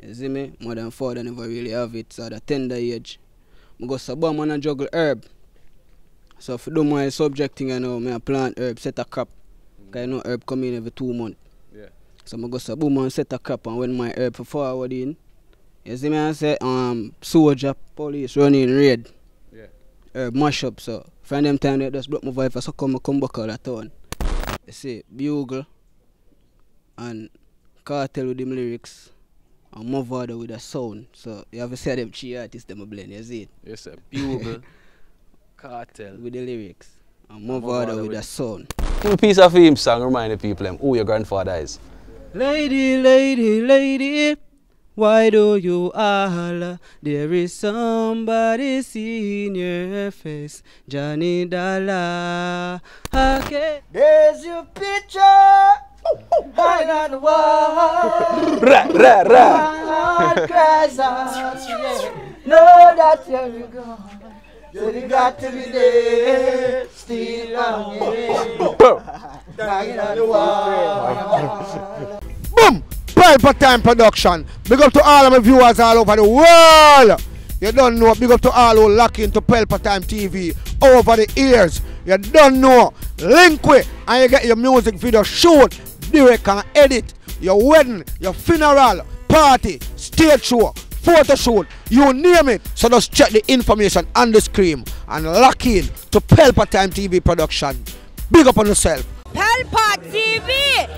You see me? Mother and father never really have it, so at a tender age. I go sabah man and juggle herb. So if you do my subject thing, you know, I plant herb, set a crop. Cause you know herb come in every two months. Yeah. So I go sabah man set a crop and when my herb for forward in, you see me I say um soldier police running raid. Yeah. Herb mash up so from them time they just broke my wife so come I come back out of town. You see, bugle and Kartel with them lyrics and Mother with a sound. So you have to see them three artists them a blend, you see it? Yes, sir. Bugle, Kartel. With the lyrics. And Mavado Mother with, with- a sound. Give a piece of him song remind the people them who your grandfather is. Lady, lady, lady, why do you holler? There is somebody in your face, Johnny Dollar. Okay. There's your picture hanging on the wall. Ra ra ra. My heart cries out, yeah. Know that you're gone. So you got to be there, still hanging, hanging on the wall. Boom! Pelpa Time Production. Big up to all of my viewers all over the world. You don't know. Big up to all who lock into Pelpa Time TV over the years. You don't know. Link with and you get your music video shoot, direct and edit. Your wedding, your funeral, party, stage show, photo shoot, you name it. So just check the information on the screen and lock in to Pelpa Time TV production. Big up on yourself. Pelpa TV!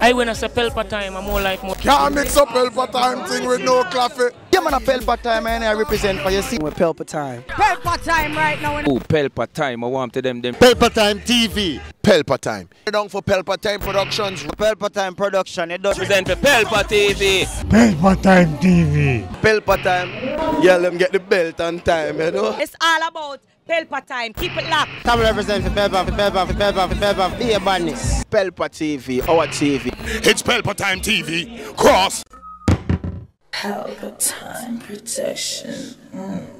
I when I say Pelpa time, I'm more like more. Can't mix up Pelpa Time thing with no coffee. Yeah, man, a Pelpa time, man, I represent for you. See, With Pelpa Time. Pelpa time right now. Oh, Pelpa time. I want to them them. Pelpa Time TV. Pelpa Time. Down for Pelpa Time Productions. Pelpa time production, it does Present for Pelpa TV. Pelpa Time TV. Pelpa time. Yeah, let them get the belt on time, you know. It's all about Pelpa time. Keep it locked. Come represent for Pelpa, for Pelpa, for Pelpa, for Pelpa, be a badness. Pelpa TV, our TV. It's Pelpa Time TV. Cross. Pelpa Time Protection. Mm.